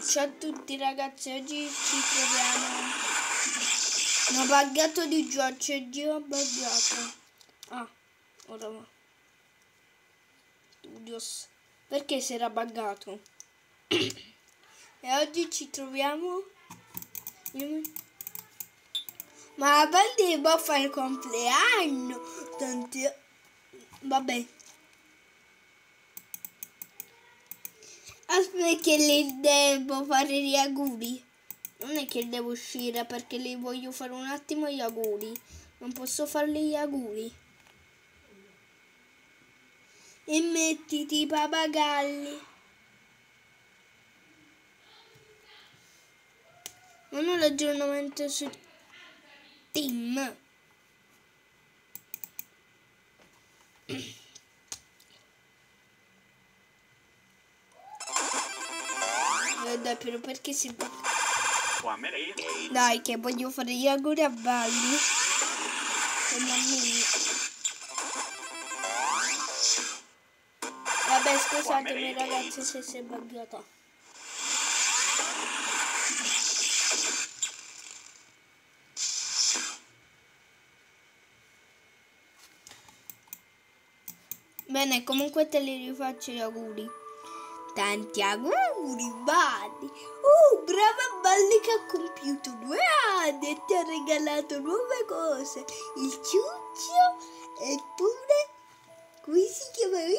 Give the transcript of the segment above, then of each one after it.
Ciao a tutti ragazzi, oggi ci troviamo. Ho buggato di gioco, Dio ho buggato. Ah, ora va. Studios. Perché si era buggato? e oggi ci troviamo. Ma Baldi fa il compleanno. Tanti. Vabbè. Aspetta che le devo fare gli auguri. Non è che devo uscire perché le voglio fare un attimo gli auguri. Non posso farle gli auguri. E mettiti i papagalli. Non ho l'aggiornamento su Team. Dai, però perché si... Dai, che voglio fare gli auguri a Balli. E mammini. Vabbè, scusatemi ragazzi se si è buggata. Bene, comunque te li rifaccio gli auguri. Tanti auguri, Balli! Uh, brava Balli che ha compiuto due anni e ti ha regalato nuove cose. Il ciuccio eppure qui si chiama il,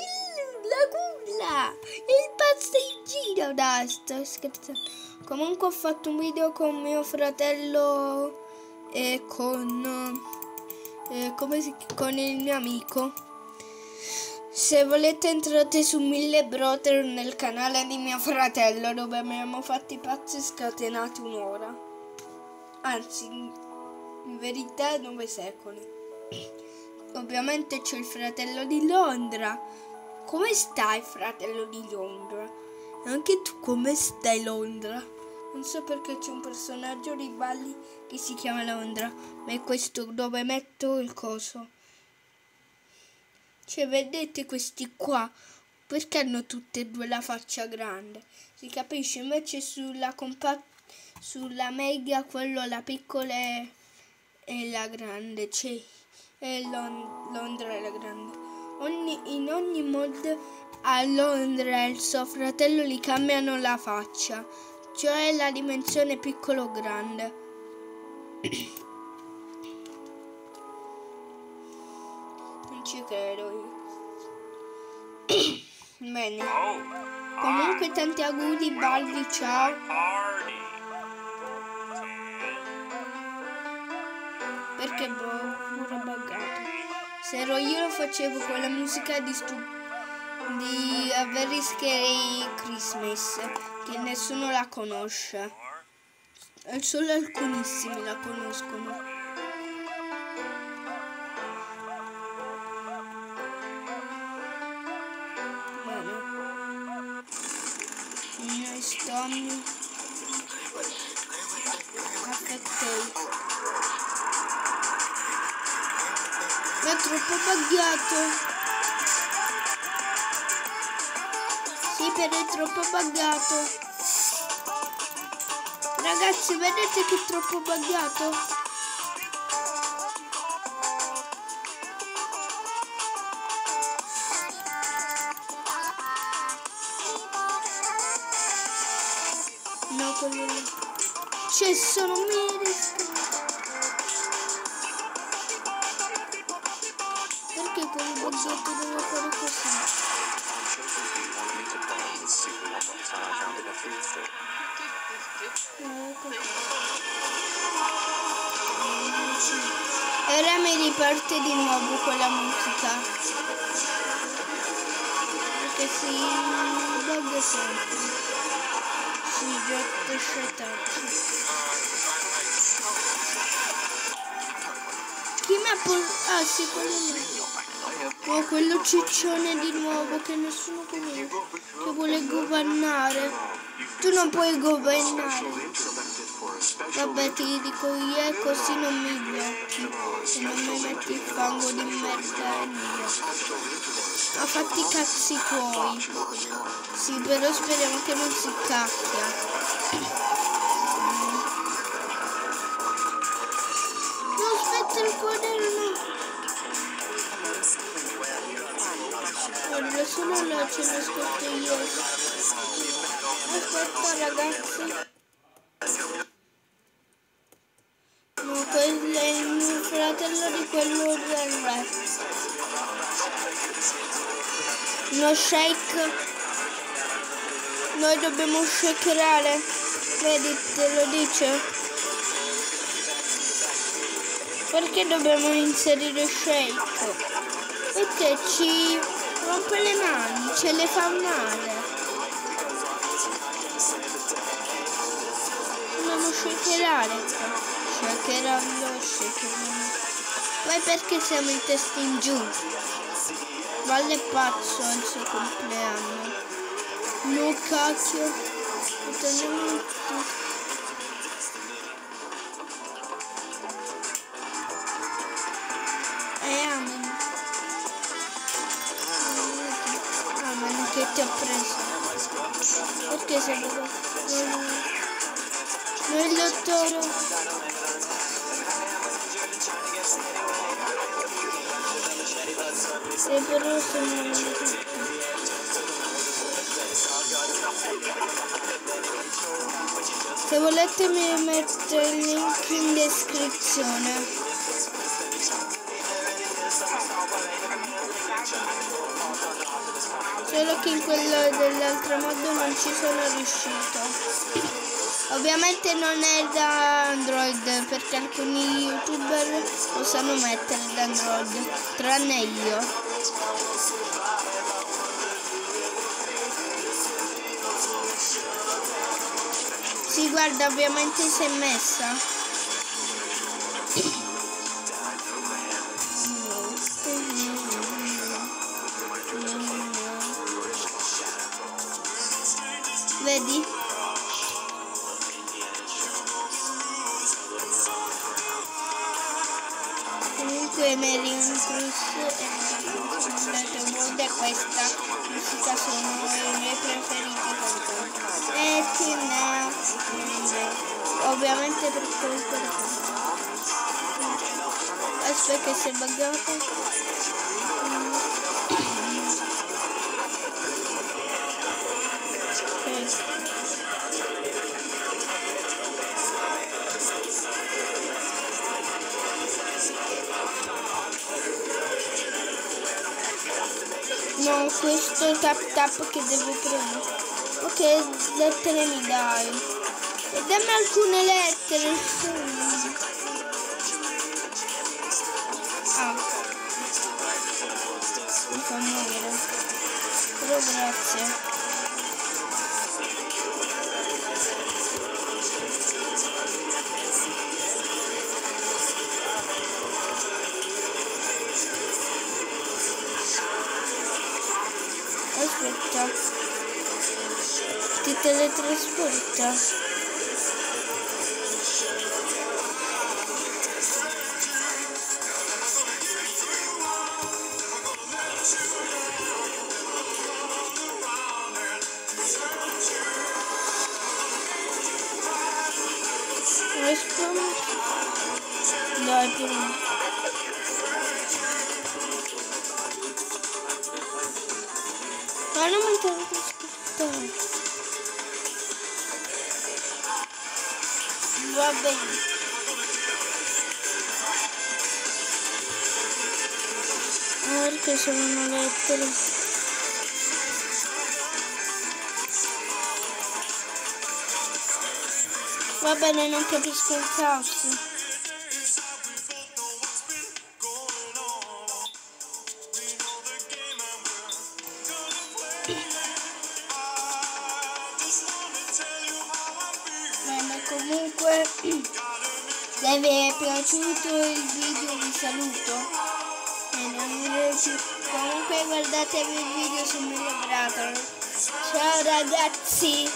la culla. Il passeggino. Dai, sto scherzando. Comunque ho fatto un video con mio fratello e con, eh, come si, con il mio amico. Se volete entrate su Mille Brother nel canale di mio fratello dove abbiamo fatto i pazzi scatenati un'ora. Anzi, in verità nove secoli. Ovviamente c'è il fratello di Londra. Come stai fratello di Londra? E anche tu come stai Londra? Non so perché c'è un personaggio di balli che si chiama Londra, ma è questo dove metto il coso. Cioè, vedete questi qua? Perché hanno tutte e due la faccia grande? Si capisce? Invece sulla compatta, sulla mega, quello la piccola è, è la grande. Cioè, Lon Londra è la grande. Ogni, in ogni mod a Londra e il suo fratello gli cambiano la faccia. Cioè la dimensione piccolo-grande. Non ci credo io. Bene. Comunque tanti auguri, Baldi, ciao. Perché boh, pure buggato. Se ero io lo facevo con la musica di stu di A Very Scary Christmas, che nessuno la conosce. Solo alcunissimi la conoscono. Tommy Affettei è troppo buggato. Sì per è troppo buggato. Ragazzi vedete che è troppo buggato No, quello lì. Cioè, sono meri. Perché quel buggetto deve fare così? Ora mi riparte di nuovo quella musica. Perché si bugga sempre. Si getta scettato. Chi mi ha portato? Ah sì, quello lì. Oh, quello ciccione di nuovo che nessuno conosce. Che vuole governare. Tu non puoi governare. Vabbè ti dico io così non mi blocchi e non mi metti il fango di merda e mio. Ma fatti i cazzi tuoi. Sì, però speriamo che non si cacchia. No, aspetta il quaderno. Guarda, solo là c'è lo scritto yes. Aspetta ragazzi. Shake. Noi dobbiamo shakerare. Vedi, te lo dice. Perché dobbiamo inserire shake? Perché ci rompe le mani, ce le fa male. Dobbiamo shakerare. Shakerando, shakerando. Poi perché siamo in testa in giù? Valle pazzo al suo compleanno. No cacchio. Torniamo tutti. Eh, amen. Amen, che ti ho preso. Perché sei venuto? No, il dottore. Sei però sono Se volete mi metto il link in descrizione. Solo che in quello dell'altro modo non ci sono riuscito. Ovviamente non è da Android perché alcuni youtuber lo sanno mettere da Android, tranne io. Sì, guarda, ovviamente si è messa. Comunque Marion Cruz è questa musica sono i miei preferiti cantanti. E Tina ovviamente per questo aspetta che si è buggato No, questo tap tap che devo prendere. Ok, lettere mi dai. E dammi alcune lettere. Ah. Mi fa muovere. Però grazie. Ti teletrasporta. Aspetta. Dai, prima. Ma non mi teletrasportare. Va bene. Ah, Perché sono una lettera? Va comunque, se vi è piaciuto il video vi saluto. E non Comunque guardatevi il video su Mille Brother. Ciao ragazzi!